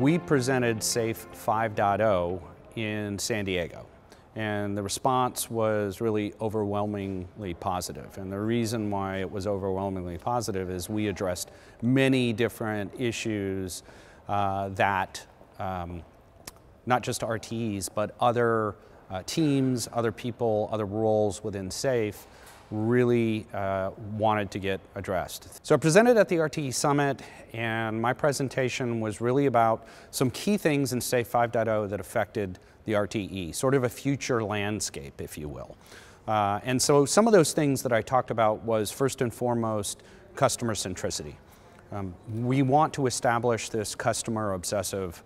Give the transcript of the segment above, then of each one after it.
we presented SAFE 5.0 in San Diego. And the response was really overwhelmingly positive. And the reason why it was overwhelmingly positive is we addressed many different issues uh, that um, not just RTEs, but other uh, teams, other people, other roles within SAFE really uh, wanted to get addressed. So I presented at the RTE Summit and my presentation was really about some key things in SAFE 5.0 that affected the RTE, sort of a future landscape, if you will. Uh, and so some of those things that I talked about was first and foremost customer centricity. Um, we want to establish this customer obsessive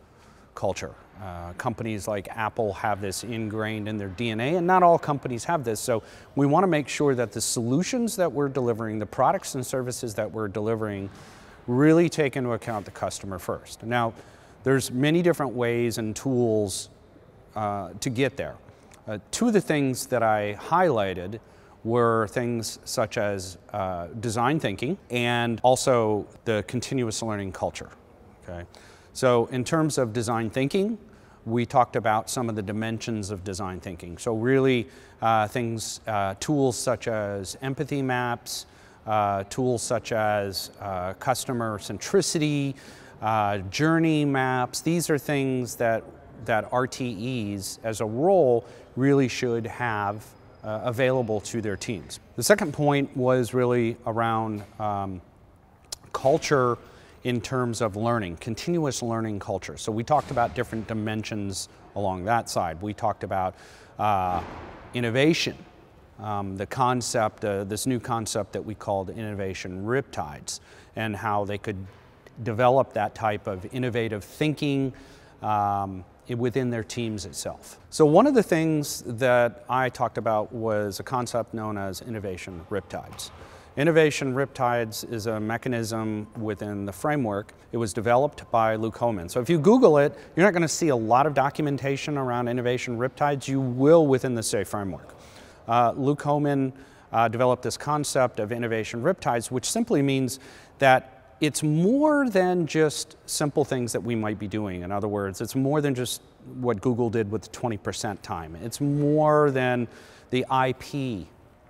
culture. Uh, companies like Apple have this ingrained in their DNA, and not all companies have this. So we want to make sure that the solutions that we're delivering, the products and services that we're delivering, really take into account the customer first. Now, there's many different ways and tools uh, to get there. Uh, two of the things that I highlighted were things such as uh, design thinking and also the continuous learning culture. Okay? So in terms of design thinking, we talked about some of the dimensions of design thinking. So really uh, things, uh, tools such as empathy maps, uh, tools such as uh, customer centricity, uh, journey maps. These are things that, that RTEs as a role really should have uh, available to their teams. The second point was really around um, culture in terms of learning, continuous learning culture. So we talked about different dimensions along that side. We talked about uh, innovation, um, the concept, uh, this new concept that we called innovation riptides, and how they could develop that type of innovative thinking um, within their teams itself. So one of the things that I talked about was a concept known as innovation riptides. Innovation Riptides is a mechanism within the framework. It was developed by Luke Hohmann. So if you Google it, you're not going to see a lot of documentation around Innovation Riptides. You will within the SAFE framework. Uh, Luke Hohmann uh, developed this concept of Innovation Riptides, which simply means that it's more than just simple things that we might be doing. In other words, it's more than just what Google did with 20% time. It's more than the IP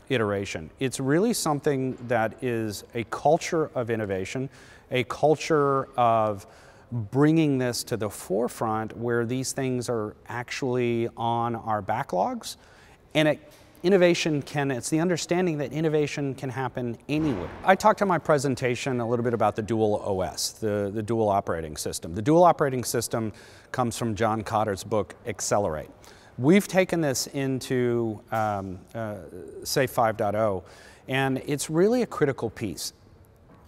iteration. It's really something that is a culture of innovation, a culture of bringing this to the forefront where these things are actually on our backlogs. And it, innovation can, it's the understanding that innovation can happen anywhere. I talked in my presentation a little bit about the dual OS, the, the dual operating system. The dual operating system comes from John Kotter's book, Accelerate. We've taken this into um, uh, SAFE 5.0, and it's really a critical piece.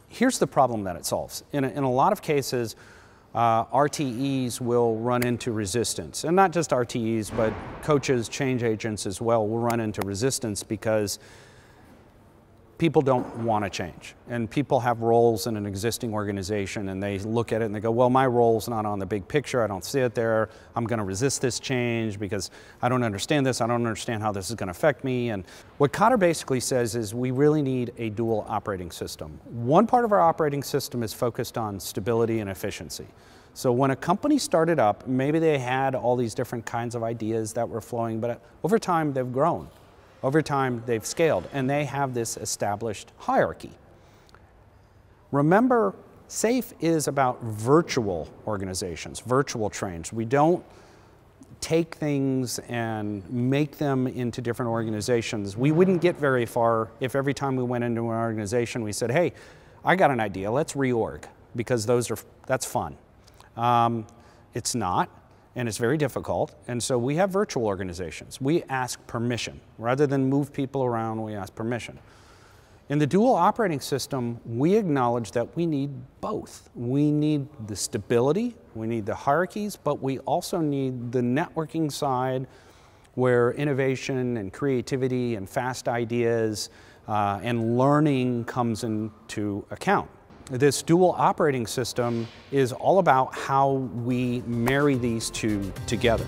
Here's the problem that it solves. In a, in a lot of cases, uh, RTEs will run into resistance. And not just RTEs, but coaches, change agents as well will run into resistance because people don't want to change. And people have roles in an existing organization and they look at it and they go, well, my role's not on the big picture. I don't see it there. I'm going to resist this change because I don't understand this. I don't understand how this is going to affect me. And what Kotter basically says is we really need a dual operating system. One part of our operating system is focused on stability and efficiency. So when a company started up, maybe they had all these different kinds of ideas that were flowing, but over time they've grown. Over time, they've scaled and they have this established hierarchy. Remember, SAFE is about virtual organizations, virtual trains. We don't take things and make them into different organizations. We wouldn't get very far if every time we went into an organization we said, hey, I got an idea, let's reorg, because those are, that's fun. Um, it's not and it's very difficult. And so we have virtual organizations. We ask permission. Rather than move people around, we ask permission. In the dual operating system, we acknowledge that we need both. We need the stability, we need the hierarchies, but we also need the networking side where innovation and creativity and fast ideas uh, and learning comes into account this dual operating system is all about how we marry these two together.